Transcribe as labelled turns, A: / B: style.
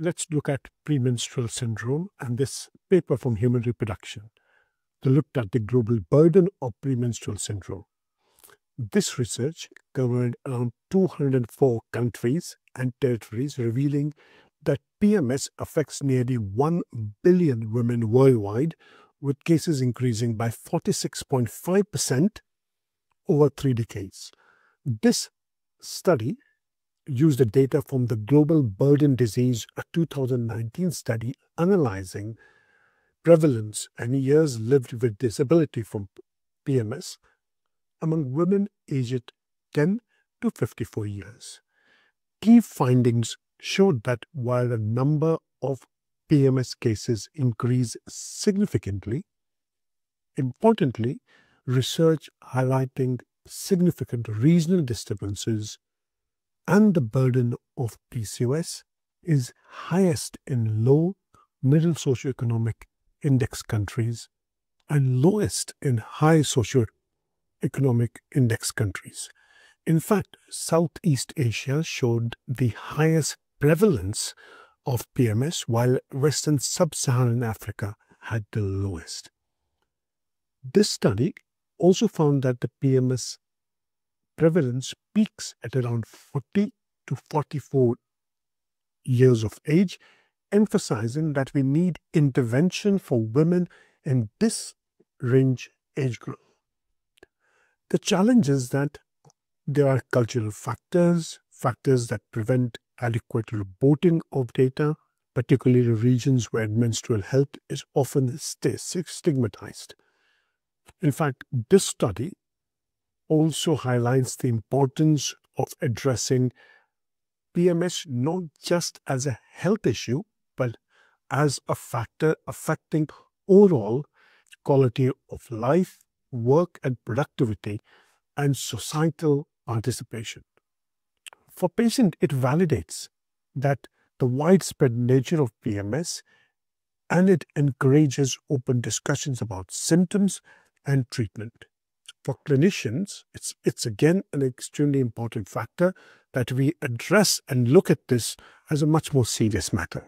A: let's look at premenstrual syndrome and this paper from Human Reproduction. They looked at the global burden of premenstrual syndrome. This research covered around 204 countries and territories, revealing that PMS affects nearly 1 billion women worldwide, with cases increasing by 46.5% over three decades. This study used the data from the Global Burden Disease 2019 study analyzing prevalence and years lived with disability from PMS among women aged 10 to 54 years. Key findings showed that while the number of PMS cases increased significantly, importantly, research highlighting significant regional disturbances and the burden of PCOS is highest in low middle socioeconomic index countries and lowest in high socioeconomic index countries. In fact, Southeast Asia showed the highest prevalence of PMS, while Western Sub Saharan Africa had the lowest. This study also found that the PMS prevalence peaks at around 40 to 44 years of age, emphasizing that we need intervention for women in this range age group. The challenge is that there are cultural factors, factors that prevent adequate reporting of data, particularly in regions where menstrual health is often stigmatized. In fact, this study also highlights the importance of addressing PMS not just as a health issue, but as a factor affecting overall quality of life, work and productivity, and societal participation. For patients, it validates that the widespread nature of PMS and it encourages open discussions about symptoms and treatment. For clinicians, it's, it's again an extremely important factor that we address and look at this as a much more serious matter.